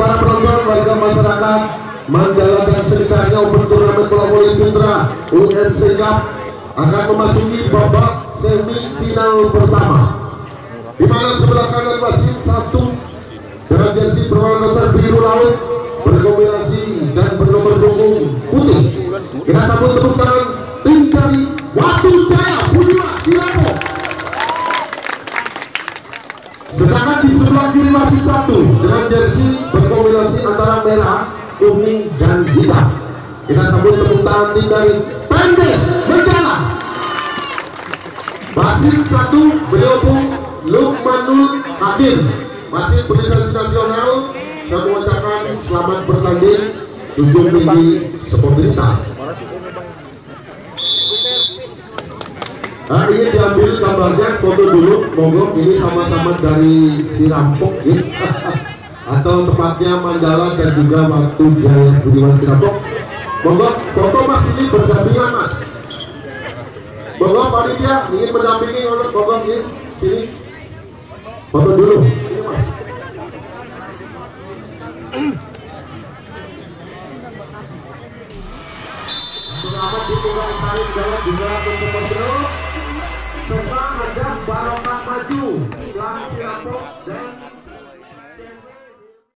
para penonton warga masyarakat Mandala dan sekitarnya Open Turnamen Bola Voli Putra UFC Cup akan memasuki babak semifinal pertama. Di mana sebelah kanan wasit satu dengan jersey berwarna dasar biru laut berkombinasi dan bernomor punggung putih. Kita sambut tepuk tangan sedangkan di sebelah kiri wasit satu dengan jersey berkombinasi antara merah kuning dan hitam. Kita sambut tepuk tangan tim dari Pendes Menjala wasit satu beliau pun Lukmanul Hakim. Wasit organisasi nasional saya mengucapkan selamat bertanding junjung tinggi sportivitas Nah, ini diambil gambarnya foto dulu monggo ini sama-sama dari Sirampok ya. atau tepatnya Mandala dan juga Waktu Jaya Budiman Sirampok monggo foto mas ini berdampingan mas. Monggo panitia ingin mendampingi monggo ini sini. Foto dulu Selamat ditunggu Sari Jawa juga untuk serta ada barokah maju.